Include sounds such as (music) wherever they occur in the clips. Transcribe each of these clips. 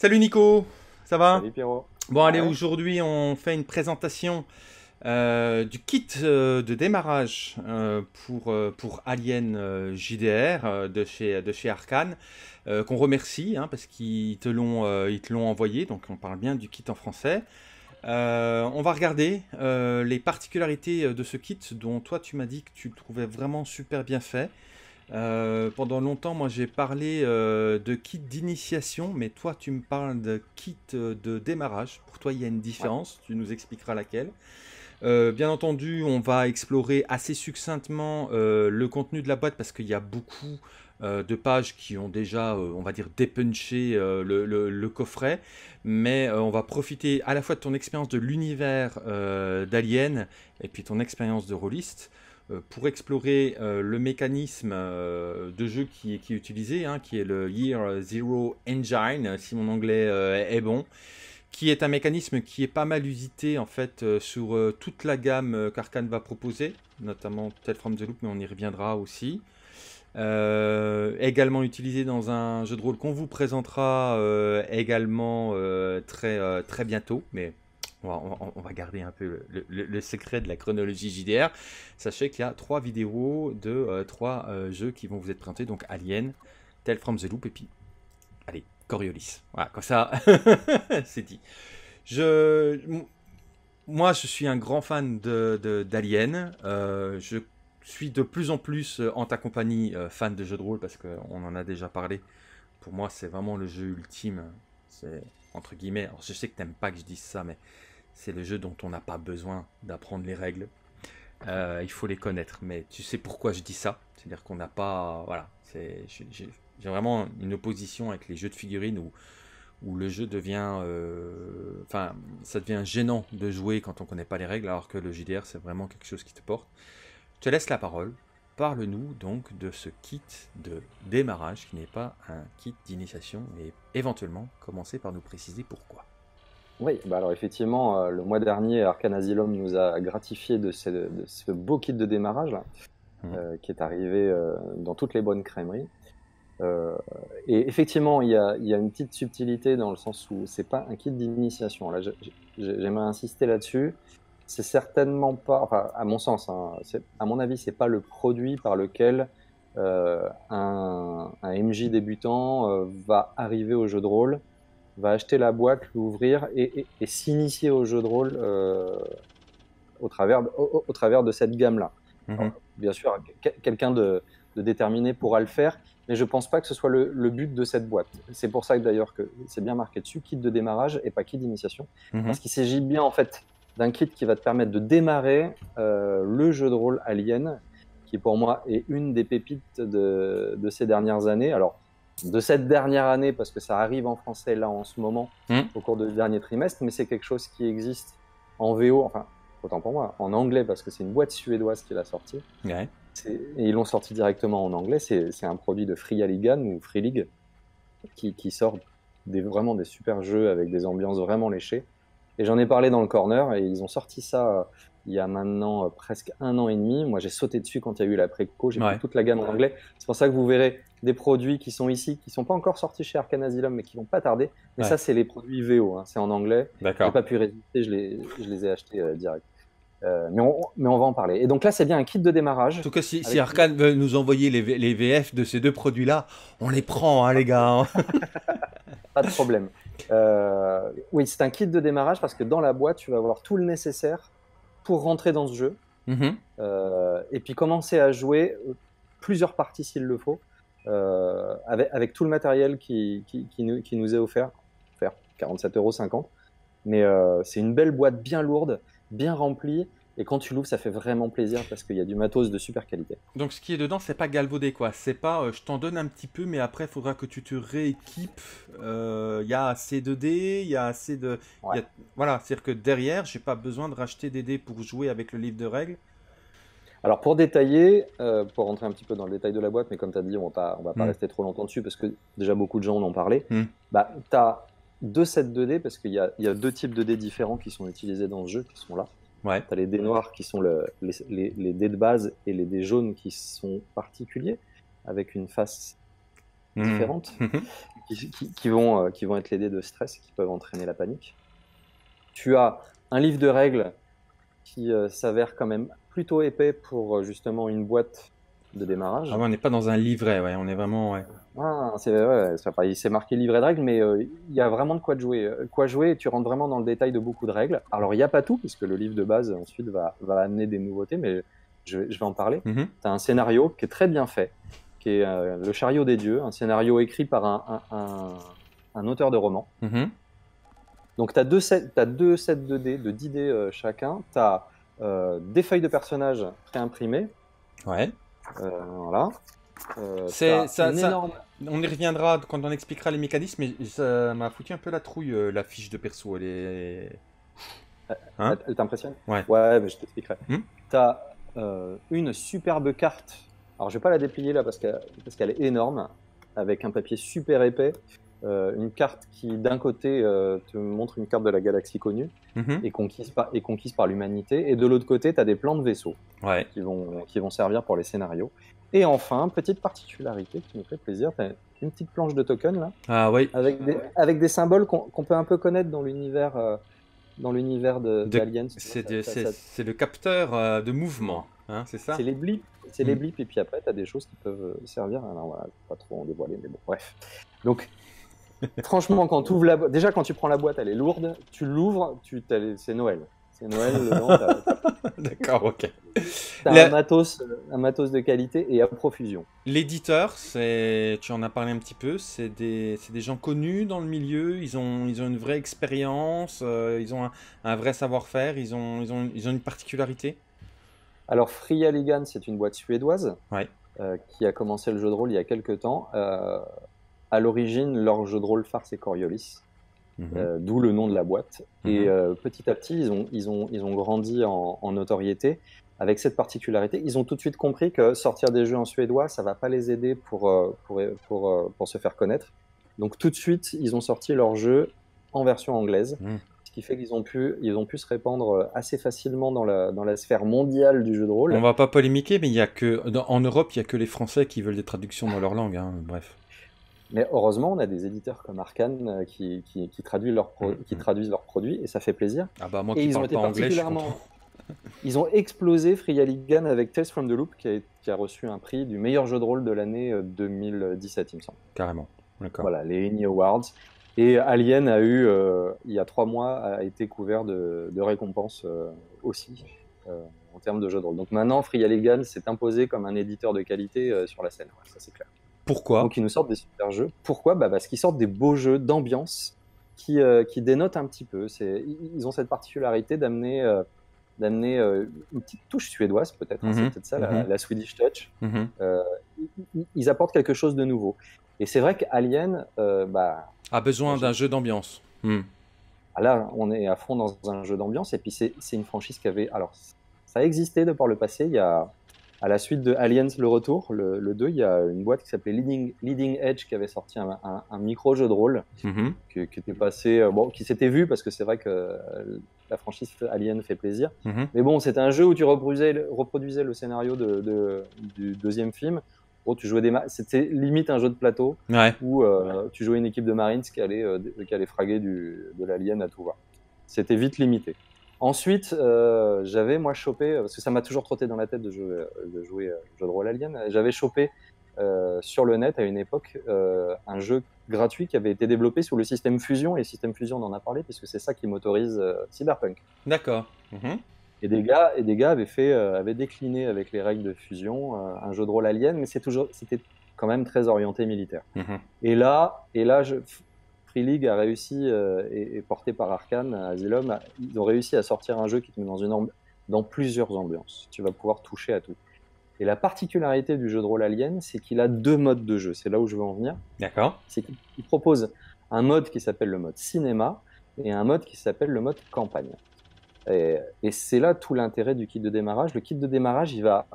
Salut Nico, ça va Salut Pierrot. Bon allez, aujourd'hui on fait une présentation euh, du kit euh, de démarrage euh, pour, pour Alien JDR de, chez, de chez Arkane, qu'on remercie hein, parce qu'ils te l'ont envoyé, donc on parle bien du kit en français. on va regarder les particularités de ce kit dont toi tu m'as dit que tu le trouvais vraiment super bien fait. Euh, pendant longtemps, moi j'ai parlé euh, de kit d'initiation, mais toi tu me parles de kit euh, de démarrage. Pour toi, il y a une différence, tu nous expliqueras laquelle. bien entendu, on va explorer assez succinctement le contenu de la boîte parce qu'il y a beaucoup de pages qui ont déjà, on va dire, dépunché le, le, coffret. Mais on va profiter à la fois de ton expérience de l'univers d'Alien et puis ton expérience de rôliste pour explorer euh, le mécanisme euh, de jeu qui, est utilisé, hein, qui est le Year Zero Engine, si mon anglais est bon, qui est un mécanisme qui est pas mal usité en fait sur toute la gamme qu'Arkane va proposer, notamment Tell from the Loop, mais on y reviendra aussi. également utilisé dans un jeu de rôle qu'on vous présentera également très, très bientôt, mais on va, garder un peu le, secret de la chronologie JDR. Sachez qu'il y a trois vidéos de euh, trois euh, jeux qui vont vous être présentés. Donc Alien, Tell from the Loop et puis, allez, Coriolis. Voilà, comme ça, (laughs) c'est dit. Moi, je suis un grand fan d'Alien. De, euh, je suis de plus en plus en ta compagnie fan de jeux de rôle parce qu'on en a déjà parlé. Pour moi, c'est vraiment le jeu ultime. C'est entre guillemets. Alors, je sais que t'aimes pas que je dise ça, mais c'est le jeu dont on n'a pas besoin d'apprendre les règles. Euh, il faut les connaître. Mais tu sais pourquoi je dis ça? C'est-à-dire qu'on n'a pas. Voilà. J'ai vraiment une opposition avec les jeux de figurines où, le jeu devient. Euh, enfin, ça devient gênant de jouer quand on ne connaît pas les règles, alors que le JDR, c'est vraiment quelque chose qui te porte. Je te laisse la parole. Parle-nous donc de ce kit de démarrage qui n'est pas un kit d'initiation et éventuellement commencer par nous préciser pourquoi. Oui, bah alors effectivement, euh, le mois dernier, Arcan Asylum nous a gratifié de ce, beau kit de démarrage mmh. euh, qui est arrivé euh, dans toutes les bonnes crèmeries. et effectivement, il y, a, une petite subtilité dans le sens où c'est pas un kit d'initiation. Là, j'aimerais insister là-dessus. C'est certainement pas, enfin, à mon sens, hein, à mon avis, c'est pas le produit par lequel un, un, MJ débutant va arriver au jeu de rôle va acheter la boîte, l'ouvrir et, s'initier au jeu de rôle euh, au, travers de, au, travers de cette gamme-là. Mhm. Bien sûr, quelqu'un de, déterminé pourra le faire, mais je ne pense pas que ce soit le, but de cette boîte. C'est pour ça que d'ailleurs que c'est bien marqué dessus, kit de démarrage et pas kit d'initiation, mhm. parce qu'il s'agit bien en fait d'un kit qui va te permettre de démarrer euh, le jeu de rôle Alien, qui pour moi est une des pépites de, de ces dernières années. Alors, de cette dernière année, parce que ça arrive en français là en ce moment, hmm. au cours du dernier trimestre, mais c'est quelque chose qui existe en VO, enfin, autant pour moi, en anglais, parce que c'est une boîte suédoise qui l'a sorti. Et ils l'ont sorti directement en anglais. C'est un produit de Free Aligan ou Free League qui, sort des, vraiment des super jeux avec des ambiances vraiment léchées. Et j'en ai parlé dans le corner et ils ont sorti ça il y a maintenant euh, presque un an et demi. Moi, j'ai sauté dessus quand il y a eu la préco, j'ai pris toute la gamme en anglais. C'est pour ça que vous verrez des produits qui sont ici, qui sont pas encore sortis chez Arcan Asylum, mais qui vont pas tarder. Mais ça, c'est les produits VO, hein. c'est en anglais. D'accord. J'ai pas pu résister, je les, je les ai achetés euh, direct. Euh, mais, on, mais, on, va en parler. Et donc là, c'est bien un kit de démarrage. En tout cas, si, si Arkane veut nous envoyer les, les, VF de ces deux produits-là, on les prend, hein, les gars. Hein. (laughs) pas de problème. oui, c'est un kit de démarrage parce que dans la boîte, tu vas avoir tout le nécessaire pour rentrer dans ce jeu mhm. euh, et puis commencer à jouer plusieurs parties s'il le faut, euh, avec, avec, tout le matériel qui, qui, qui, nous, qui nous, est offert, offert 47,50 euros. Mais euh, c'est une belle boîte bien lourde, bien remplie, et quand tu l'ouvres, ça fait vraiment plaisir parce qu'il y a du matos de super qualité. Donc ce qui est dedans, c'est pas galvaudé quoi. C'est pas euh, je t'en donne un petit peu, mais après il faudra que tu te rééquipes. Euh, il y a assez de dés, il y a assez de. Voilà, c'est-à-dire que derrière, j'ai pas besoin de racheter des dés pour jouer avec le livre de règles. Alors pour détailler, euh, pour rentrer un petit peu dans le détail de la boîte, mais comme tu as dit, on va, on va pas hmm. rester trop longtemps dessus parce que déjà beaucoup de gens en ont parlé. Hmm. Bah, tu as deux sets de dés parce qu'il y, y a, deux types de dés différents qui sont utilisés dans ce jeu qui sont là. Ouais. Tu as les dés noirs qui sont le, les, les, les, dés de base et les dés jaunes qui sont particuliers, avec une face mmh. différente, (laughs) qui, vont, qui vont être les dés de stress, qui peuvent entraîner la panique. Tu as un livre de règles qui s'avère quand même plutôt épais pour justement une boîte de démarrage. Ah on n'est pas dans un livret, ouais, on est vraiment. Ouais. Ah, c'est ouais, marqué livret de règles, mais euh, il y a vraiment de quoi de jouer. Euh, quoi jouer, tu rentres vraiment dans le détail de beaucoup de règles. Alors il n'y a pas tout, puisque le livre de base ensuite va, va amener des nouveautés, mais je, vais en parler. Mm-hmm. Tu as un scénario qui est très bien fait, qui est euh, Le chariot des dieux, un scénario écrit par un, un, auteur de roman. Mm-hmm. Donc tu as deux sets, as deux sets de dés, de 10 dés chacun. Tu as des feuilles de personnages préimprimées. Ouais. voilà. Euh, c'est ça, on y reviendra quand on expliquera les mécanismes, mais ça m'a foutu un peu la trouille euh, la fiche de perso. Elle est. Hein elle t'impressionne? Ouais. Ouais, mais je t'expliquerai. Hmm tu as euh, une superbe carte. Alors, je vais pas la déplier là parce qu'elle parce qu'elle est énorme, avec un papier super épais. Une carte qui, d'un côté, te montre une carte de la galaxie connue mhm. et, conquise par, et conquise par l'humanité, et de l'autre côté, tu as des plans de vaisseaux ouais. qui, vont, qui vont servir pour les scénarios. Et enfin, petite particularité qui nous fait plaisir, une petite planche de token là, ah, oui. avec, des, avec des symboles qu'on peut un peu connaître dans l'univers euh, dans l'univers d'Aliens. C'est le capteur euh, de mouvement, hein, c'est ça? C'est les blips, c'est les mm. blips, et puis après tu as des choses qui peuvent euh, servir. Alors voilà, pas trop en dévoiler, mais bon, bref. Donc franchement, quand tu ouvres la boîte, déjà quand tu prends la boîte, elle est lourde, tu l'ouvres, tu c'est Noël. C'est Noël (laughs) D'accord, ok. T'as un, matos, un matos de qualité et à profusion. L'éditeur, c'est, tu en as parlé un petit peu, c'est des, des gens connus dans le milieu, ils ont, ils ont une vraie expérience, euh, ils ont un, vrai savoir-faire, ils ont, ils, ont, ils ont une particularité Alors, Fria Ligan, c'est une boîte suédoise ouais. Euh, qui a commencé le jeu de rôle il y a quelques temps. Euh, à l'origine, leur jeu de rôle phare, c'est Coriolis. Mhm. Euh, d'où le nom de la boîte. Et mhm. euh, petit à petit, ils ont, ils ont, ils ont grandi en, notoriété avec cette particularité. Ils ont tout de suite compris que sortir des jeux en suédois, ça va pas les aider pour, euh, pour, pour, pour se faire connaître. Donc tout de suite, ils ont sorti leur jeu en version anglaise. Mhm. Ce qui fait qu'ils ont pu, ils ont pu se répandre assez facilement dans la, dans la sphère mondiale du jeu de rôle. On va pas polémiquer, mais il y a que, en Europe, il y a que les Français qui veulent des traductions dans leur langue. Hein. Bref. Mais heureusement, on a des éditeurs comme Arkane euh, qui, qui, traduisent leurs mm, qui mm. traduisent leurs produits et ça fait plaisir. Ah bah moi qui et ils ont été pas particulièrement... anglais, Ils ont explosé Free Ligan avec Tales from the Loop qui a, qui a, reçu un prix du meilleur jeu de rôle de l'année 2017, euh, il me semble. Carrément. Voilà, les Emmy Awards. Et Alien a eu, euh, il y a trois mois, a été couvert de, de récompenses aussi en termes de jeu de rôle. Donc maintenant, Free Ligan s'est imposé comme un éditeur de qualité sur la scène. ça c'est clair. Pourquoi Donc ils nous sortent des super jeux. Pourquoi bah Parce qu'ils sortent des beaux jeux d'ambiance qui, euh, qui dénotent un petit peu. Ils ont cette particularité d'amener euh, d'amener euh, une petite touche suédoise peut-être, hein, c'est mhm. peut-être ça, la, mhm. Swedish Touch. Mhm. ils, apportent quelque chose de nouveau. Et c'est vrai qu'Alien bah, a besoin d'un jeu d'ambiance. Hmm. Ah, là, on est à fond dans un jeu d'ambiance. Et puis c'est une franchise qui avait... Alors, ça a existé de par le passé. Il y a, à la suite de Aliens le retour, le, 2, il y a une boîte qui s'appelait Leading, Leading, Edge qui avait sorti un, micro jeu de rôle mhm. qui, était passé, euh, bon, qui s'était vu parce que c'est vrai que euh, la franchise Alien fait plaisir. Mhm. Mais bon, c'était un jeu où tu reproduisais, reproduisais le scénario de, du deuxième film. tu jouais des c'était limite un jeu de plateau où euh, tu jouais une équipe de Marines qui allait, qui allait fraguer du, de l'Alien à tout va. C'était vite limité. Ensuite, euh, j'avais moi chopé, parce que ça m'a toujours trotté dans la tête de jouer, de jouer euh, jeu de rôle Alien, j'avais chopé euh, sur le net à une époque un jeu gratuit qui avait été développé sous le système Fusion, et le système Fusion on en a parlé, puisque c'est ça qui motorise Cyberpunk. D'accord. Mhm. Et des gars, et des gars avaient, fait, avaient décliné avec les règles de Fusion un jeu de rôle Alien, mais c'était quand même très orienté militaire. Mhm. Et là, et là je, Free League a réussi, euh, et, porté par Arkane, Asylum, ils ont réussi à sortir un jeu qui te met dans, une dans plusieurs ambiances. Tu vas pouvoir toucher à tout. Et la particularité du jeu de rôle Alien, c'est qu'il a deux modes de jeu. C'est là où je veux en venir. D'accord. C'est qu'il propose un mode qui s'appelle le mode cinéma et un mode qui s'appelle le mode campagne. Et, et c'est là tout l'intérêt du kit de démarrage. Le kit de démarrage, il va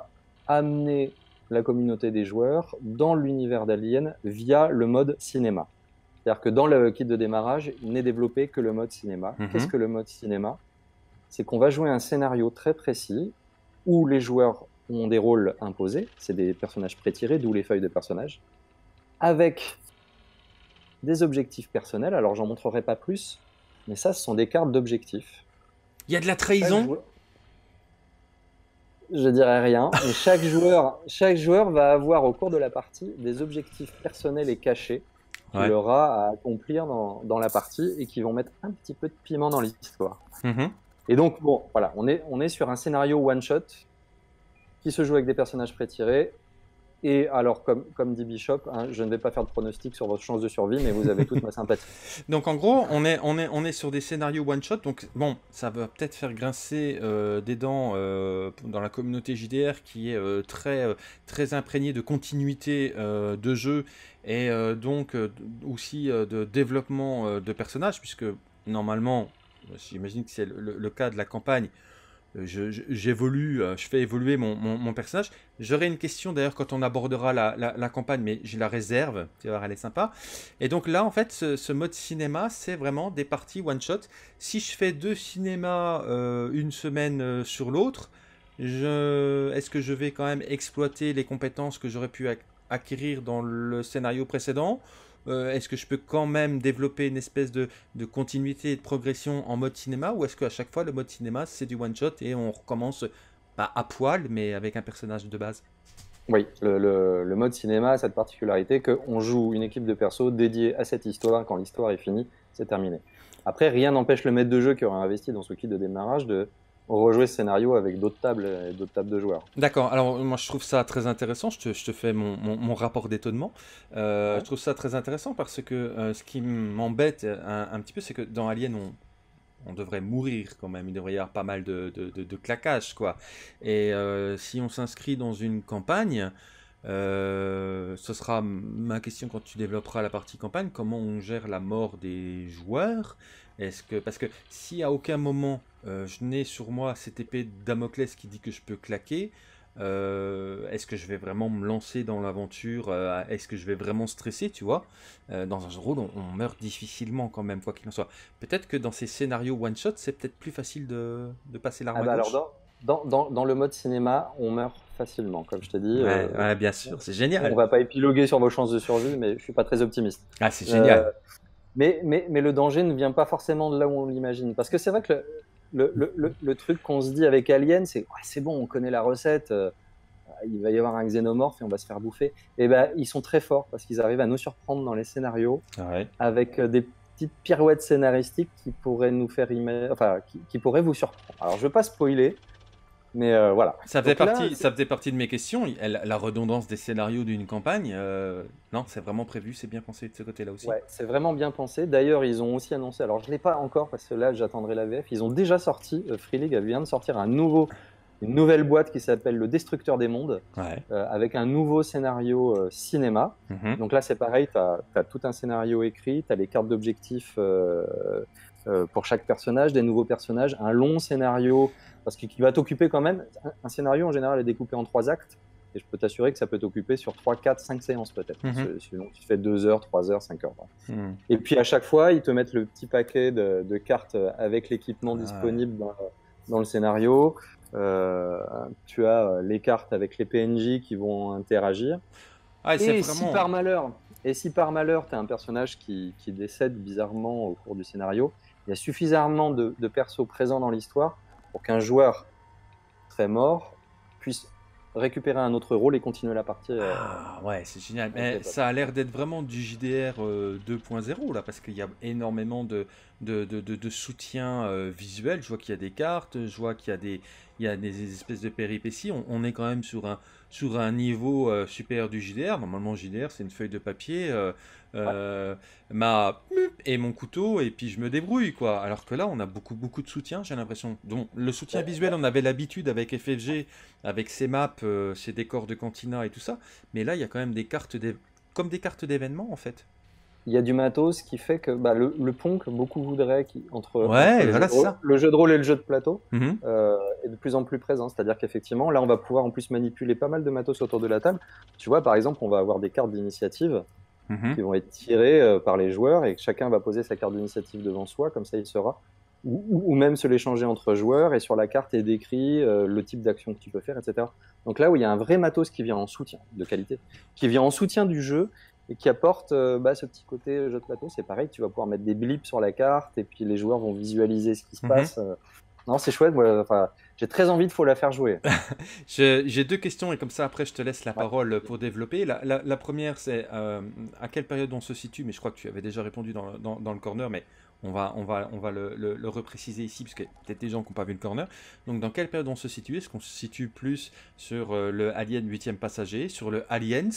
amener la communauté des joueurs dans l'univers d'Alien via le mode cinéma. C'est-à-dire que dans le kit de démarrage, il n'est développé que le mode cinéma. Mhm. Qu'est-ce que le mode cinéma? C'est qu'on va jouer un scénario très précis où les joueurs ont des rôles imposés, c'est des personnages prétirés, d'où les feuilles de personnages, avec des objectifs personnels. Alors, j'en montrerai pas plus, mais ça, ce sont des cartes d'objectifs. Il y a de la trahison? Je dirais rien, mais chaque (laughs) joueur, chaque joueur va avoir au cours de la partie des objectifs personnels et cachés qu'il aura à accomplir dans, la partie et qui vont mettre un petit peu de piment dans l'histoire. Mhm. Et donc, bon, voilà, on est, on est sur un scénario one-shot qui se joue avec des personnages pré-tirés et alors, comme, dit Bishop, hein, je ne vais pas faire de pronostic sur votre chance de survie, mais vous avez toute ma sympathie. (laughs) Donc, en gros, on est, on est, on est sur des scénarios one-shot. Donc, bon, ça va peut-être faire grincer euh, des dents euh, dans la communauté JDR qui est euh, très, très imprégnée de continuité de jeu et donc aussi de développement de personnages, puisque normalement, j'imagine que c'est le, cas de la campagne j'évolue, je, je, fais évoluer mon, mon, personnage. J'aurai une question d'ailleurs quand on abordera la, la, campagne, mais je la réserve, tu vas elle est sympa. Et donc là, en fait, ce, mode cinéma, c'est vraiment des parties one-shot. Si je fais deux cinémas euh, une semaine euh, sur l'autre, est-ce que je vais quand même exploiter les compétences que j'aurais pu acquérir dans le scénario précédent? Euh, est-ce que je peux quand même développer une espèce de, continuité et de progression en mode cinéma ou est-ce qu'à chaque fois le mode cinéma c'est du one shot et on recommence pas à poil mais avec un personnage de base? Oui, le, mode cinéma a cette particularité qu'on joue une équipe de persos dédiée à cette histoire. Quand l'histoire est finie, c'est terminé. Après, rien n'empêche le maître de jeu qui aurait investi dans ce kit de démarrage de rejouer ce scénario avec d'autres tables et d'autres tables de joueurs. D'accord, alors moi je trouve ça très intéressant, je te, je te fais mon, mon, rapport d'étonnement. Euh, je trouve ça très intéressant parce que euh, ce qui m'embête un, petit peu, c'est que dans Alien, on, on, devrait mourir quand même, il devrait y avoir pas mal de, de, de, claquage, quoi. Et euh, si on s'inscrit dans une campagne, ce sera ma question quand tu développeras la partie campagne, comment on gère la mort des joueurs est-ce que parce que si à aucun moment euh, je n'ai sur moi cette épée de Damoclès qui dit que je peux claquer, euh, est-ce que je vais vraiment me lancer dans l'aventure euh, Est-ce que je vais vraiment stresser, tu vois? Dans un rôle, on, meurt difficilement quand même, quoi qu'il en soit. Peut-être que dans ces scénarios one-shot, c'est peut-être plus facile de, passer l'arme ah bah Alors dans, dans, dans, le mode cinéma, on meurt facilement, comme je t'ai dit. Ouais, bien sûr, c'est génial. On va pas épiloguer sur vos chances de survie, mais je suis pas très optimiste. Ah, c'est génial. Mais, mais, mais, le danger ne vient pas forcément de là où on l'imagine. Parce que c'est vrai que le, le, le, truc qu'on se dit avec Alien, c'est c'est bon, on connaît la recette, euh, il va y avoir un xénomorphe et on va se faire bouffer. Et ben, ils sont très forts parce qu'ils arrivent à nous surprendre dans les scénarios avec euh, des petites pirouettes scénaristiques qui pourraient nous faire enfin, qui, qui, pourraient vous surprendre. Alors, je veux pas spoiler, mais euh, voilà. Ça faisait, partie, ça faisait partie de mes questions. La redondance des scénarios d'une campagne, euh, non, c'est vraiment prévu, c'est bien pensé de ce côté-là aussi. Ouais, c'est vraiment bien pensé. D'ailleurs, ils ont aussi annoncé, alors je ne l'ai pas encore parce que là, j'attendrai la VF. Ils ont déjà sorti, euh, Free League vient de sortir un nouveau, une nouvelle boîte qui s'appelle Le Destructeur des Mondes, avec un nouveau scénario cinéma. Mhm. Donc là, c'est pareil, tu as, as, tout un scénario écrit, tu as les cartes d'objectifs pour chaque personnage, des nouveaux personnages, un long scénario parce qu'il va t'occuper quand même. Un scénario en général est découpé en trois actes, et je peux t'assurer que ça peut t'occuper sur 3, 4, 5 séances peut-être. Mhm. Sinon, tu fais 2 heures, 3 heures, 5 heures. Mhm. Et puis à chaque fois, ils te mettent le petit paquet de, cartes avec l'équipement disponible dans, le scénario. Euh, tu as euh, les cartes avec les PNJ qui vont interagir. Ah, et, si par malheur, et si par malheur, tu as un personnage qui, décède bizarrement au cours du scénario, il y a suffisamment de, de persos présents dans l'histoire pour qu'un joueur très mort puisse récupérer un autre rôle et continuer la partie. Euh, ah ouais, c'est génial. Mais ça a l'air d'être vraiment du JDR 2.0 euh, là, parce qu'il y a énormément de, de, de, soutien euh, visuel. Je vois qu'il y a des cartes, je vois qu'il y a des, il y a des espèces de péripéties. On, est quand même sur un, sur un niveau supérieur du JDR. Normalement, JDR, c'est une feuille de papier euh, ma et mon couteau et puis je me débrouille quoi. Alors que là on a beaucoup beaucoup de soutien j'ai l'impression. Donc le soutien visuel on avait l'habitude avec FFG, avec ses maps, euh, ses décors de cantina et tout ça. Mais là il y a quand même des cartes comme des cartes d'événements en fait. Il y a du matos qui fait que bah, le, pont que beaucoup voudraient qui, entre, ouais, le, jeu de rôle et le jeu de plateau mhm. euh, est de plus en plus présent. C'est-à-dire qu'effectivement, là, on va pouvoir en plus manipuler pas mal de matos autour de la table. Tu vois, par exemple, on va avoir des cartes d'initiative Mhm. qui vont être tirés euh, par les joueurs et que chacun va poser sa carte d'initiative devant soi, comme ça il sera. Ou, même se l'échanger entre joueurs et sur la carte est décrit euh, le type d'action que tu peux faire, etc. Donc là où il y a un vrai matos qui vient en soutien de qualité, qui vient en soutien du jeu et qui apporte bah, ce petit côté jeu de plateau. C'est pareil, tu vas pouvoir mettre des blips sur la carte et puis les joueurs vont visualiser ce qui se mhm. passe. Non, c'est chouette. enfin, j'ai très envie de faut la faire jouer. (laughs) j'ai deux questions et comme ça après je te laisse la parole pour développer. La, première c'est euh, à quelle période on se situe, mais je crois que tu avais déjà répondu dans, dans, le corner, mais on va, on va, on va le, le, repréciser ici parce que peut-être des gens qui n'ont pas vu le corner. Donc dans quelle période on se situe? Est-ce qu'on se situe plus sur euh, le Alien 8 passager, sur le Aliens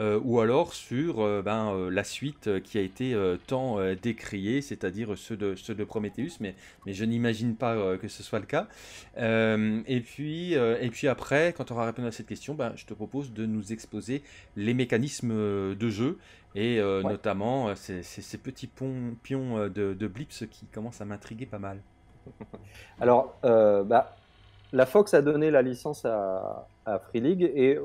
euh, ou alors sur euh, ben, euh, la suite qui a été tant décriée, c'est-à-dire ceux de, ceux de Prometheus, mais, mais je n'imagine pas que ce soit le cas. et, puis, et puis après, quand on aura répondu à cette question, ben, je te propose de nous exposer les mécanismes de jeu et notamment ces, ces, petits pions de, de, blips qui commencent à m'intriguer pas mal. Alors, bah, la Fox a donné la licence à, à Free League et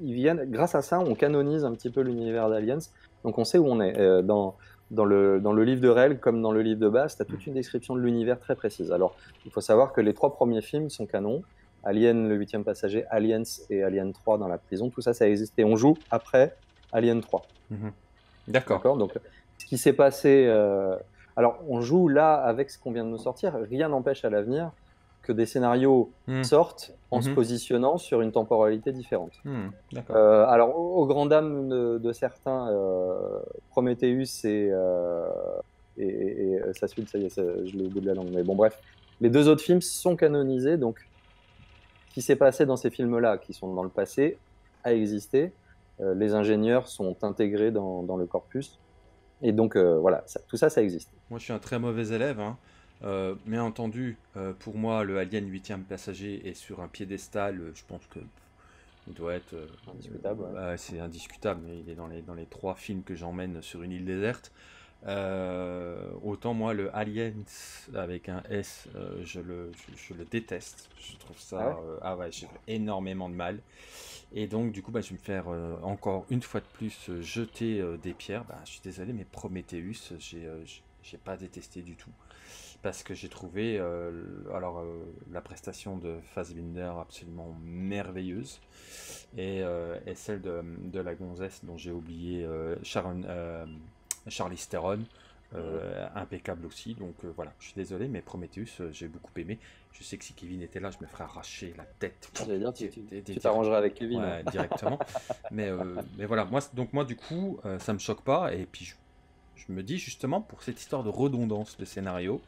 ils viennent, grâce à ça, on canonise un petit peu l'univers d'Aliens. Donc on sait où on est. Euh, dans, dans, le, dans le livre de Rel, comme dans le livre de base, tu as toute une description de l'univers très précise. Alors, il faut savoir que les trois premiers films sont canons. Alien, le huitième passager, Aliens et Alien 3 dans la prison, tout ça, ça a existé. On joue après Alien 3. Mhm. D'accord. Donc, ce qui s'est passé. Euh, alors, on joue là avec ce qu'on vient de nous sortir. Rien n'empêche à l'avenir que des scénarios hmm. sortent en se hmm. positionnant sur une temporalité différente. Hmm. Euh, alors, au, grand dam de, certains, euh, Prometheus et, euh, et, sa suite, ça y est, je l'ai au bout de la langue, mais bon, bref, les deux autres films sont canonisés, donc ce qui s'est passé dans ces films-là, qui sont dans le passé, a existé. les ingénieurs sont intégrés dans, dans le corpus. Et donc, voilà, tout ça, ça existe. Moi, je suis un très mauvais élève. Hein. Euh, bien entendu, euh, pour moi, le Alien 8 passager est sur un piédestal. Euh, je pense que il doit être indiscutable. c'est indiscutable, mais il est dans les, dans les trois films que j'emmène sur une île déserte. autant moi, le Aliens avec un S, je, le, je, le déteste. Je trouve ça. Ah ouais, j'ai énormément de mal. Et donc, du coup, bah, je vais me faire encore une fois de plus jeter des pierres. Bah, je suis désolé, mais Prometheus, j'ai pas détesté du tout parce que j'ai trouvé euh, alors euh, la prestation de Fassbinder absolument merveilleuse et, euh, celle de, la gonzesse dont j'ai oublié Sharon, Charlie Theron impeccable aussi. Donc voilà je suis désolé mais Prometheus j'ai beaucoup aimé. Je sais que si Kevin était là je me ferais arracher la tête. Dire, tu t'arrangerais avec Kevin (laughs) directement. Mais, mais voilà moi donc moi du coup ça me choque pas. Et puis je, je me dis justement pour cette histoire de redondance de scénario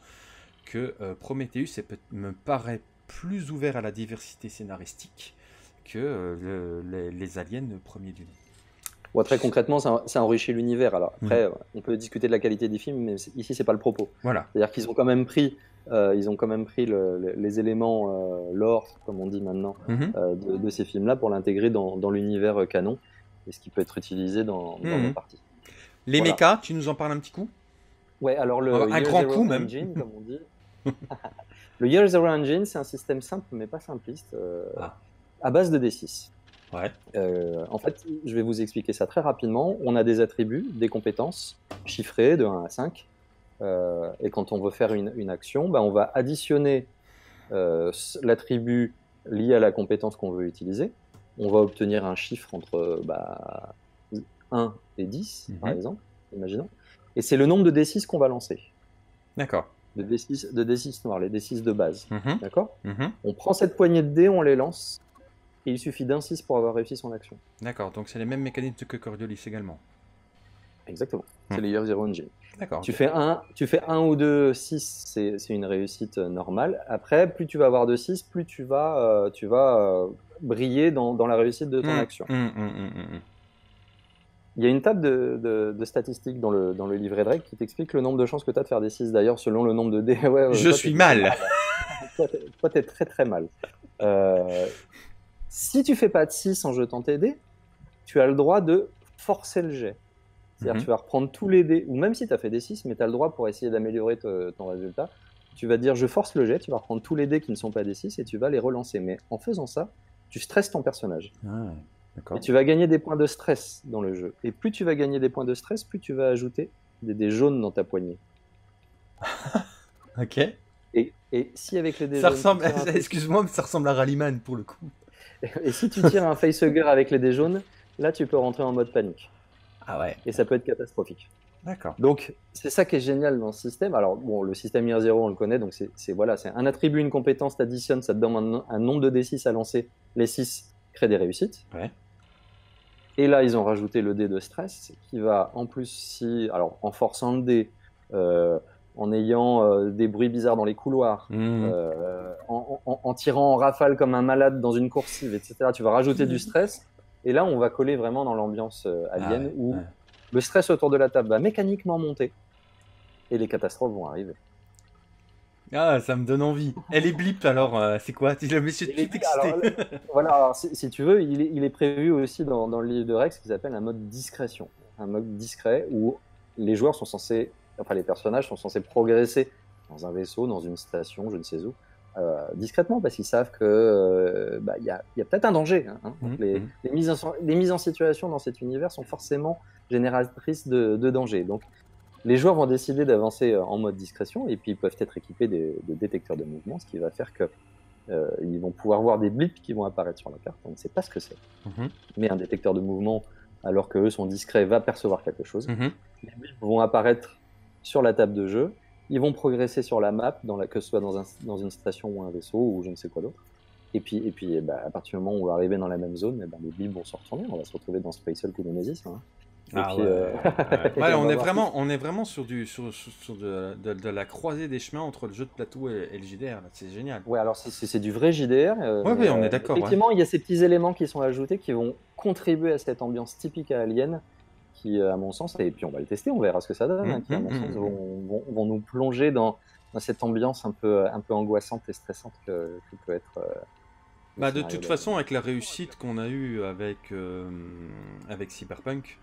que euh, Prometheus me paraît plus ouvert à la diversité scénaristique que euh, les, aliens premiers du Ouais, très concrètement, ça, enrichit l'univers. Alors après, mm. on peut discuter de la qualité des films, mais ici, c'est pas le propos. Voilà. C'est-à-dire qu'ils ont quand même pris, euh, ils ont quand même pris les éléments l'or, comme on dit maintenant, mm-hmm. de, ces films-là pour l'intégrer dans, l'univers canon, et ce qui peut être utilisé dans, dans mm parties. Les mécas, tu nous en parles un petit coup? Ouais, alors le un grand coup même. comme on dit. (laughs) le Year Zero Engine, c'est un système simple mais pas simpliste, euh, ah. à base de D6. Ouais. Euh, en fait, je vais vous expliquer ça très rapidement. On a des attributs, des compétences chiffrées de 1 à 5. Euh, et quand on veut faire une, une action, bah, on va additionner l'attribut lié à la compétence qu'on veut utiliser. On va obtenir un chiffre entre bah, 1 et 10, par mhm. exemple, imaginons. Et c'est le nombre de D6 qu'on va lancer. D'accord de D6, de D6 noirs, les D6 de base. Mhm. D'accord? Mhm. On prend cette poignée de dés, on les lance, et il suffit d'un 6 pour avoir réussi son action. D'accord, donc c'est les mêmes mécanismes que Coriolis également. Exactement, c'est hmm. les Year Zero Engine. D'accord. Tu, fais un, tu fais un ou deux 6, c'est une réussite euh, normale. Après, plus tu vas avoir de 6, plus tu vas, euh, tu vas euh, briller dans, dans, la réussite de ton hmm. action. Il y a une table de, statistiques dans le, dans le livret règles qui t'explique le nombre de chances que tu as de faire des 6 d'ailleurs selon le nombre de dés. (laughs) je suis mal. toi, tu es très très mal. Euh, si tu fais pas de 6 en jetant tes dés, tu as le droit de forcer le jet. C'est-à-dire que mhm. tu vas reprendre tous les dés, ou même si tu as fait des 6, mais tu as le droit pour essayer d'améliorer ton résultat, tu vas dire je force le jet, tu vas reprendre tous les dés qui ne sont pas des 6 et tu vas les relancer. Mais en faisant ça, tu stresses ton personnage. Ah. Et tu vas gagner des points de stress dans le jeu. Et plus tu vas gagner des points de stress, plus tu vas ajouter des dés jaunes dans ta poignée. (laughs) ok. Et, et, si avec les dés ça ressemble, (laughs) excuse-moi, mais ça ressemble à Rallyman pour le coup. (laughs) Et, si tu tires un facehugger avec les dés jaunes, là tu peux rentrer en mode panique. Ah ouais. Et ça peut être catastrophique. D'accord. Donc, c'est ça qui est génial dans ce système. Alors, bon, le système Year Zero, on le connaît, donc c'est voilà, c'est un attribut, une compétence, t'additionnes, ça te donne un, nombre de D6 à lancer. Les 6 créent des réussites. Ouais. Et là, ils ont rajouté le dé de stress qui va, en plus, si, alors, en forçant le dé, euh, en ayant euh, des bruits bizarres dans les couloirs, mmh. euh, en, tirant en rafale comme un malade dans une coursive, etc., tu vas rajouter du stress. Et là, on va coller vraiment dans l'ambiance alien ah où le stress autour de la table va mécaniquement monter et les catastrophes vont arriver. Ah, ça me donne envie. Elle est blip alors, euh, c'est quoi? Le monsieur Voilà, si, tu veux, il est, prévu aussi dans, le livre de Rex ce qu'ils appellent un mode discrétion. Un mode discret où les joueurs sont censés, enfin les personnages sont censés progresser dans un vaisseau, dans une station, je ne sais où, euh, discrètement parce qu'ils savent que euh, bah, y a, peut-être un danger. Hein, hein. Mmh, les, mmh. les, mises en, les, mises en, situation dans cet univers sont forcément génératrices de, de danger. Donc les joueurs vont décider d'avancer euh, en mode discrétion et puis ils peuvent être équipés de, détecteurs de mouvement, ce qui va faire que ils vont pouvoir voir des blips qui vont apparaître sur la carte. On ne sait pas ce que c'est. Mmh. Mais un détecteur de mouvement, alors qu'eux sont discrets, va percevoir quelque chose. Les blips vont apparaître sur la table de jeu ils vont progresser sur la map, dans la, que ce soit dans, un, dans une station ou un vaisseau ou je ne sais quoi d'autre. Et puis, et puis bah, à partir du moment où on va arriver dans la même zone, eh ben, les billes vont se retourner. On va se retrouver dans Space Hulk ou Nemesis. Hein. Ah puis, euh, (laughs) on, est vraiment, on est vraiment sur, du, sur, sur de, de, la croisée des chemins entre le jeu de plateau et, le JDR. C'est génial. Ouais, alors c'est du vrai JDR. Euh, oui, on est euh, d'accord. Effectivement, il y a ces petits éléments qui sont ajoutés qui vont contribuer à cette ambiance typique à Alien qui, à mon sens, et puis on va le tester, on verra ce que ça donne, hein, qui, à mon mmh, sens, mmh. vont, nous plonger dans, cette ambiance un peu, un peu angoissante et stressante que, peut être. Euh, bah, de toute façon, avec la réussite qu'on a eue avec, euh, avec Cyberpunk,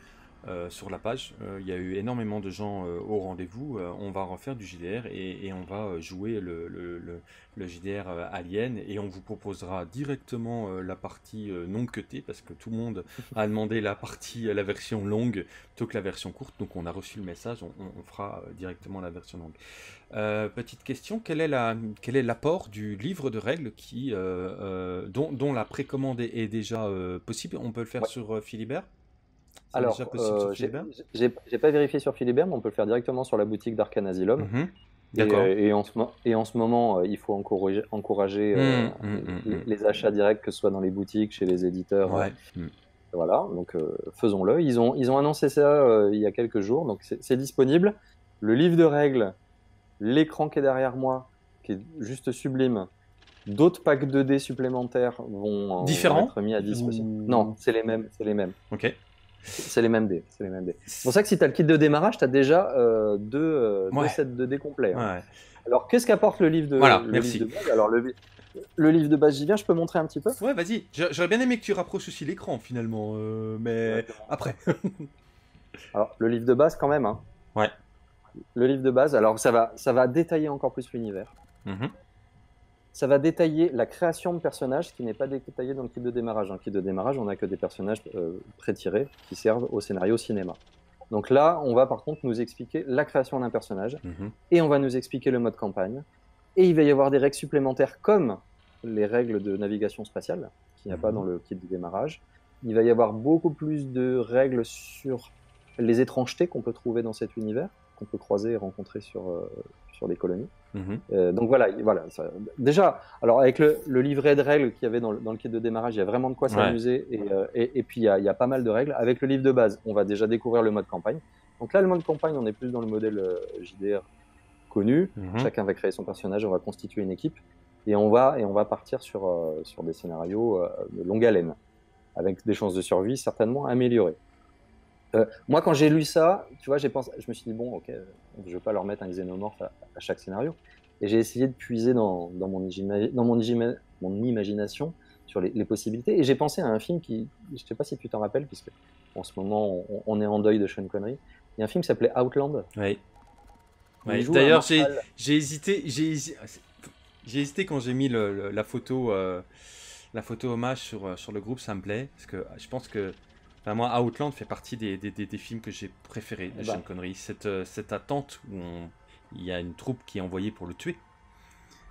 euh, sur la page. Euh, il y a eu énormément de gens euh, au rendez-vous. on va refaire du JDR et, on va jouer le, le, JDR Alien et on vous proposera directement la partie non cutée parce que tout le monde a demandé la partie, la version longue plutôt que la version courte. Donc on a reçu le message, on, fera directement la version longue. petite question, quel est, la, quel est l'apport du livre de règles qui, dont, dont, la précommande est déjà possible? On peut le faire sur Philibert? Alors, euh, j'ai pas vérifié sur Philibert, mais on peut le faire directement sur la boutique d'Arcan Asylum. Mhm. D'accord. Euh, et, en ce, et, en ce, moment, euh, il faut encourager, encourager mhm, mhm, les, achats directs, que ce soit dans les boutiques, chez les éditeurs. Voilà, donc faisons-le. Ils ont, ils ont annoncé ça il y a quelques jours, donc c'est disponible. Le livre de règles, l'écran qui est derrière moi, qui est juste sublime. D'autres packs 2D supplémentaires vont, être mis à disposition. Non, c'est les mêmes, c'est les mêmes. Ok. C'est les mêmes dés. C'est les mêmes dés. C'est pour ça que si tu as le kit de démarrage, tu as déjà euh, deux, euh, sets de dés complets. Hein. Alors, qu'est-ce qu'apporte le livre de, voilà, merci. base? Alors, le, le, livre de base, j'y viens, je peux montrer un petit peu? Ouais, vas-y. J'aurais bien aimé que tu rapproches aussi l'écran, finalement. Euh, mais après. (laughs) alors, le livre de base, quand même. Hein. Ouais. Le livre de base, alors ça va, ça va détailler encore plus l'univers. Mm ça va détailler la création de personnages qui n'est pas détaillé dans le kit de démarrage. Dans le kit de démarrage, on n'a que des personnages euh, pré-tirés qui servent au scénario cinéma. Donc là, on va par contre nous expliquer la création d'un personnage mhm. et on va nous expliquer le mode campagne. Et il va y avoir des règles supplémentaires comme les règles de navigation spatiale, qu'il n'y a pas mhm. dans le kit de démarrage. Il va y avoir beaucoup plus de règles sur les étrangetés qu'on peut trouver dans cet univers, qu'on peut croiser et rencontrer sur, euh, sur des colonies. Mhm. Euh, donc voilà, voilà déjà, alors avec le, livret de règles qu'il y avait dans le, dans le, kit de démarrage, il y a vraiment de quoi s'amuser euh, et, et, puis il y, a, il y, a, pas mal de règles. Avec le livre de base, on va déjà découvrir le mode campagne. Donc là, le mode campagne, on est plus dans le modèle euh, JDR connu. Mhm. Chacun va créer son personnage, on va constituer une équipe et on va, et on va partir sur, sur des scénarios de longue haleine avec des chances de survie certainement améliorées. Moi, quand j'ai lu ça, tu vois, j'ai pensé, je me suis dit bon, ok, je vais pas leur mettre un xénomorphe à, à chaque scénario. Et j'ai essayé de puiser dans, dans, mon, dans mon, mon, imagination sur les, possibilités. Et j'ai pensé à un film qui, je ne sais pas si tu t'en rappelles, puisque en ce moment on, est en deuil de Sean Connery. Il y a un film qui s'appelait Outland. Oui. D'ailleurs, j'ai hésité, j'ai hésité quand j'ai mis le, la photo, euh, la photo hommage sur, euh, sur le groupe, ça me plaît, parce que je pense que Enfin, moi, Outland fait partie des, des, des, films que j'ai préférés de eh ben. Sean Connery. Cette, euh, cette attente où on, il y a une troupe qui est envoyée pour le tuer.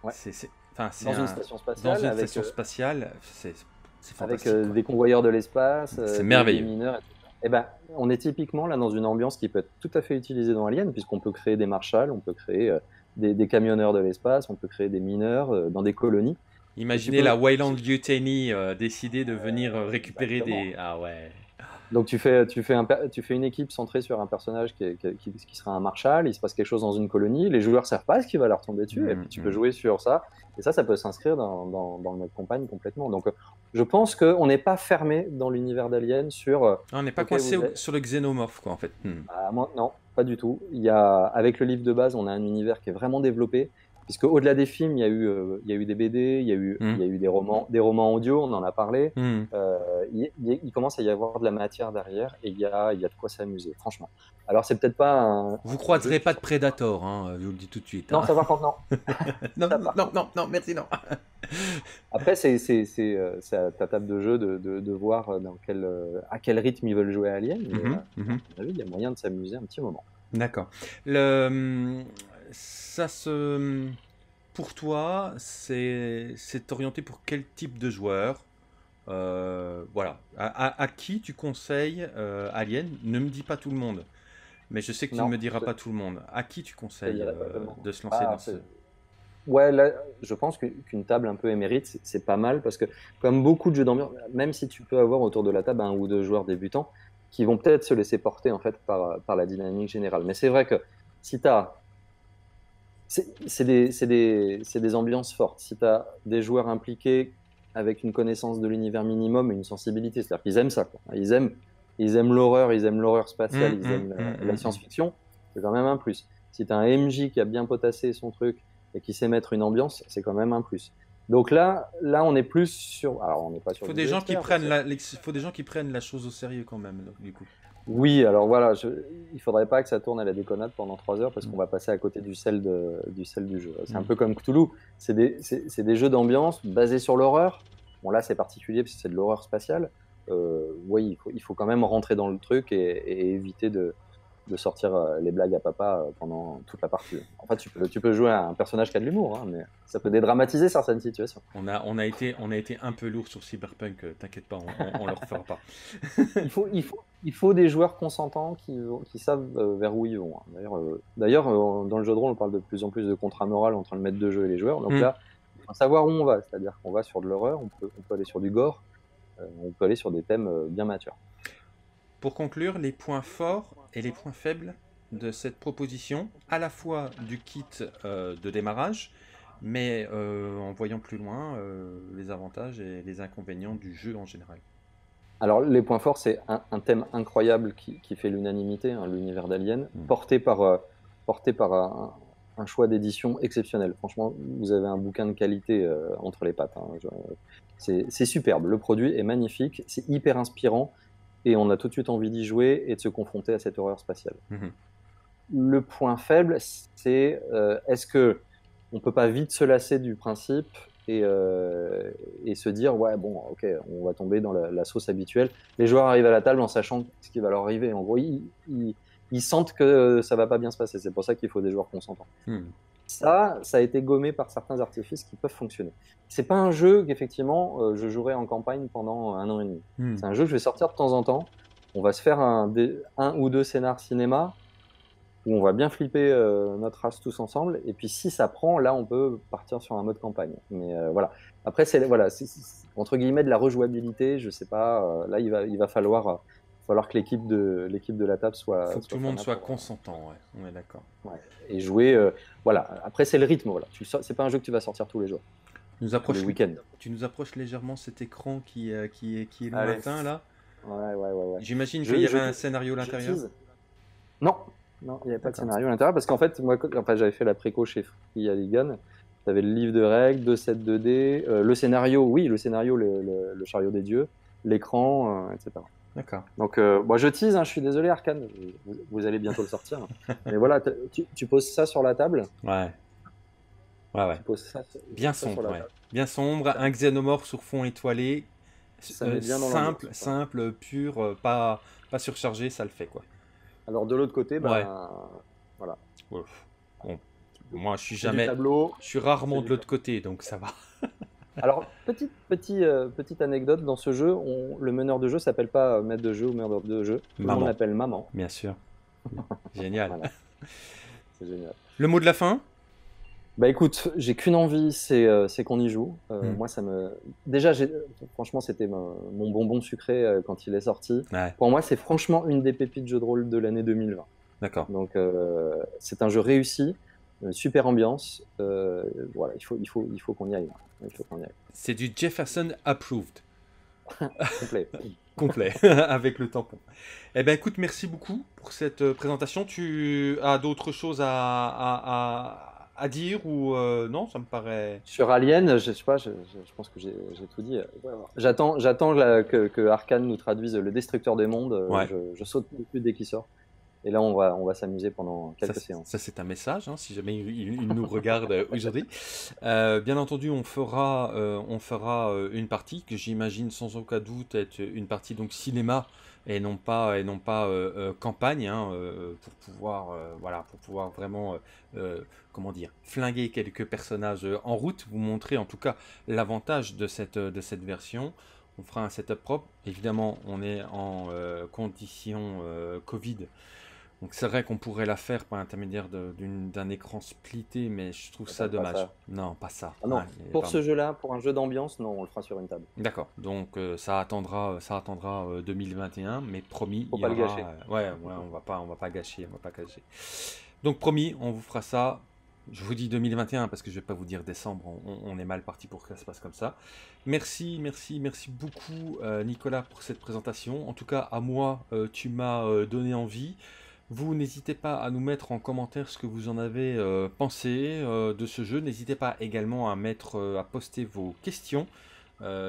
Ouais. C'est, enfin, dans une station spatiale. Dans une station euh, spatiale, c'est, Avec euh, des convoyeurs de l'espace, c'est merveilleux. Des mineurs, Eh ben, on est typiquement là dans une ambiance qui peut être tout à fait utilisée dans Alien, puisqu'on peut créer des marshals, on peut créer euh, des, camionneurs de l'espace, on peut créer des mineurs dans des colonies. Imaginez la Wayland Yutani décider de venir récupérer des. Ah ouais. Donc tu fais, tu, fais un, tu fais une équipe centrée sur un personnage qui, qui, qui, sera un marshal, il se passe quelque chose dans une colonie, les joueurs savent pas ce qui va leur tomber dessus, et puis tu peux mm, mm. jouer sur ça. Et ça, ça peut s'inscrire dans, dans, mode campagne complètement. Donc je pense qu'on n'est pas fermé dans l'univers d'Alien sur... Euh, ah, on n'est pas coincé sur le xénomorphe, quoi, en fait. Hmm. Ah, moi, non, pas du tout. Il y a, avec le livre de base, on a un univers qui est vraiment développé puisque au-delà des films, il y a eu, euh, il y a eu des BD, il y a eu, il y a eu des romans, des romans audio, on en a parlé. Hmm. Euh, il, il, commence à y avoir de la matière derrière et il y a, il y a de quoi s'amuser, franchement. Alors c'est peut-être pas un... Vous croiserez pas de Predator, hein, je vous le dis tout de suite. Non, hein. ça va quand non. (laughs) (laughs) non, non, non, non, merci, non. (laughs) Après, c'est euh, à ta table de jeu de, de, de, voir dans quel, à quel rythme ils veulent jouer à Alien. Mhm, mhm. il y a moyen de s'amuser un petit moment. D'accord. Le hum, ça se. Pour toi, c'est orienté pour quel type de joueur? Euh, Voilà. À, qui tu conseilles euh, Alien? Ne me dis pas tout le monde. Mais je sais que tu ne me diras pas tout le monde. À qui tu conseilles euh, de se lancer ah, dans ce. Ouais, là, je pense qu'une table un peu émérite, c'est pas mal parce que, comme beaucoup de jeux d'ambiance, même si tu peux avoir autour de la table un ou deux joueurs débutants qui vont peut-être se laisser porter en fait par, par la dynamique générale. Mais c'est vrai que si tu as c'est des, des, des, ambiances fortes. Si tu as des joueurs impliqués avec une connaissance de l'univers minimum et une sensibilité, c'est-à-dire qu'ils aiment ça. Quoi. Ils aiment ils aiment l'horreur, ils aiment l'horreur spatiale, mmh, ils aiment mmh, la, mmh, science-fiction, c'est quand même un plus. Si tu as un MJ qui a bien potassé son truc et qui sait mettre une ambiance, c'est quand même un plus. Donc là, là, on est plus sur. Alors, on n'est pas sur. Faut des gens qui prennent la... faut des gens qui prennent la chose au sérieux quand même, du coup. Oui, alors voilà, je, il faudrait pas que ça tourne à la déconnade pendant trois heures parce qu'on va passer à côté du sel, de, du, sel du jeu. C'est un mm. peu comme Cthulhu, c'est des, des, jeux d'ambiance basés sur l'horreur. Bon là c'est particulier parce que c'est de l'horreur spatiale. Euh, oui, il faut, il faut, quand même rentrer dans le truc et, et éviter de, de sortir euh, les blagues à papa euh, pendant toute la partie. En fait, tu peux, tu peux jouer à un personnage qui a de l'humour, hein, mais ça peut dédramatiser certaines situations. On a, on a, été, on a été un peu lourd sur Cyberpunk, euh, t'inquiète pas, on, ne le refera pas. il, faut, il, faut, il faut des joueurs consentants qui, qui savent vers où ils vont. Hein. D'ailleurs, dans le jeu de rôle, on parle de plus en plus de contrat moral entre le maître de jeu et les joueurs. Donc mm. là, il faut savoir où on va. C'est-à-dire qu'on va sur de l'horreur, on peut, on peut aller sur du gore, on peut aller sur des thèmes bien matures. Pour conclure, les points forts et les points faibles de cette proposition, à la fois du kit euh, de démarrage, mais euh, en voyant plus loin euh, les avantages et les inconvénients du jeu en général. Alors les points forts, c'est un, thème incroyable qui, fait l'unanimité, hein, l'univers d'Alien, mm. porté par, porté par un, choix d'édition exceptionnel. Franchement, vous avez un bouquin de qualité entre les pattes. Hein. C'est superbe, le produit est magnifique, c'est hyper inspirant et on a tout de suite envie d'y jouer et de se confronter à cette horreur spatiale. Mhm. Le point faible, c'est euh, est-ce que on peut pas vite se lasser du principe et, euh, et, se dire ouais bon ok on va tomber dans la, sauce habituelle. Les joueurs arrivent à la table en sachant ce qui va leur arriver. En gros ils, ils, sentent que ça va pas bien se passer. C'est pour ça qu'il faut des joueurs consentants. Mhm. Ça, ça a été gommé par certains artifices qui peuvent fonctionner. C'est pas un jeu qu'effectivement euh, je jouerai en campagne pendant un an et demi. Hmm. C'est un jeu que je vais sortir de temps en temps. On va se faire un, un ou deux scénars cinéma où on va bien flipper euh, notre race tous ensemble. Et puis si ça prend, là on peut partir sur un mode campagne. Mais euh, voilà. Après c'est voilà, entre guillemets de la rejouabilité. Je sais pas. là il va il va falloir falloir que l'équipe de l'équipe de la table soit. Faut que tout le monde soit consentant, ouais. On est d'accord. Ouais. Et jouer, euh, voilà. Après c'est le rythme, voilà. Tu c'est pas un jeu que tu vas sortir tous les jours. Nous approche, le week-end. Tu nous approches légèrement cet écran qui euh, qui est qui est le matin là. Ouais, ouais, ouais. J'imagine qu'il y avait un scénario à l'intérieur. Non, non, il n'y avait pas de scénario à l'intérieur parce qu'en fait, moi, enfin, j'avais fait la préco chez Free Aligan. Tu avais le livre de règles, deux sets 2D, euh, le scénario, oui, le scénario, le, le chariot des dieux, l'écran, etc. D'accord. Donc, euh, moi, je tease, hein, je suis désolé, Arkane, vous, allez bientôt le sortir. (laughs) Mais voilà, tu, poses ça sur la table. Ouais. Ouais, ouais. bien sombre, ouais. Bien sombre, un xénomorphe sur fond étoilé. Euh, simple, simple, pur, euh, pas, pas surchargé, ça le fait, quoi. Alors, de l'autre côté, ben, voilà. Bon. Moi, je suis jamais. Je suis rarement de l'autre côté, donc ça va. (laughs) Alors, petite, euh, petite anecdote, dans ce jeu, le meneur de jeu s'appelle pas maître de jeu ou meneur de jeu, on l'appelle maman. Bien sûr. (laughs) génial. (laughs) C'est génial. Le mot de la fin? Bah écoute, j'ai qu'une envie, c'est euh, qu'on y joue. Euh, hmm. Moi, ça me. Déjà, franchement, c'était mon, bonbon sucré quand il est sorti. Pour moi, c'est franchement une des pépites de jeu de rôle de l'année 2020. D'accord. Donc, c'est un jeu réussi, super ambiance. voilà, il faut, il faut, il faut qu'on y aille. C'est du Jefferson approved. (laughs) Complet. Complet, (laughs) avec le tampon. Eh bien, écoute, merci beaucoup pour cette euh, présentation. Tu as d'autres choses à, à, dire ou euh, non Ça me paraît. Sur Alien, je, sais pas, je, pense que j'ai tout dit. J'attends que, que Arkane nous traduise le destructeur des mondes. Je, je, saute plus dès qu'il sort. Et là, on va, on va s'amuser pendant quelques séances. Ça, c'est un message, hein, si jamais il, nous regarde euh, aujourd'hui. Euh, bien entendu, on fera, euh, on fera une partie que j'imagine sans aucun doute être une partie donc cinéma et non pas, et non pas campagne, hein, pour, pouvoir, voilà, pour pouvoir vraiment, comment dire, flinguer quelques personnages en route, vous montrer en tout cas l'avantage de cette, de cette version on fera un setup propre. Évidemment, on est en condition Covid, donc c'est vrai qu'on pourrait la faire par l'intermédiaire d'un écran splitté, mais je trouve ça dommage. non, pas ça. Ah non, pour ce jeu-là, pour un jeu d'ambiance, non, on le fera sur une table. D'accord. Donc euh, ça attendra, ça attendra 2021, euh, mais promis. Faut pas le gâcher. ouais, ouais, on va pas, on va pas gâcher, on va pas gâcher. Donc promis, on vous fera ça. Je vous dis 2021 parce que je vais pas vous dire décembre, on, est mal parti pour que ça se passe comme ça. Merci, merci, merci beaucoup euh, Nicolas pour cette présentation. En tout cas, à moi, tu m'as donné envie. Vous n'hésitez pas à nous mettre en commentaire ce que vous en avez euh, pensé euh, de ce jeu. N'hésitez pas également à euh, poster vos questions.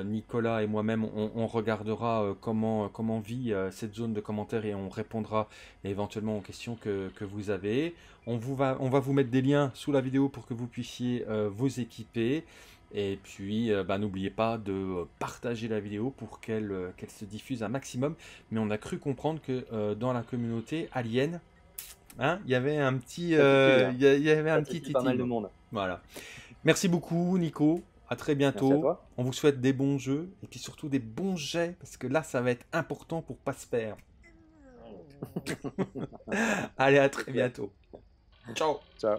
Nicolas et moi-même, on, regardera comment, comment vit cette zone de commentaires et on répondra éventuellement aux questions que, vous avez. On va vous mettre des liens sous la vidéo pour que vous puissiez vous équiper. Et puis, euh, bah, n'oubliez pas de euh, partager la vidéo pour euh, qu'elle se diffuse un maximum. Mais on a cru comprendre que dans la communauté Alien, hein, il y avait un petit, il y, avait un petit pas mal de monde. Voilà. Merci beaucoup, Nico. À très bientôt. on vous souhaite des bons jeux et puis surtout des bons jets parce que là, ça va être important pour pas se perdre. (laughs) Allez, à très bientôt. Ciao. Ciao.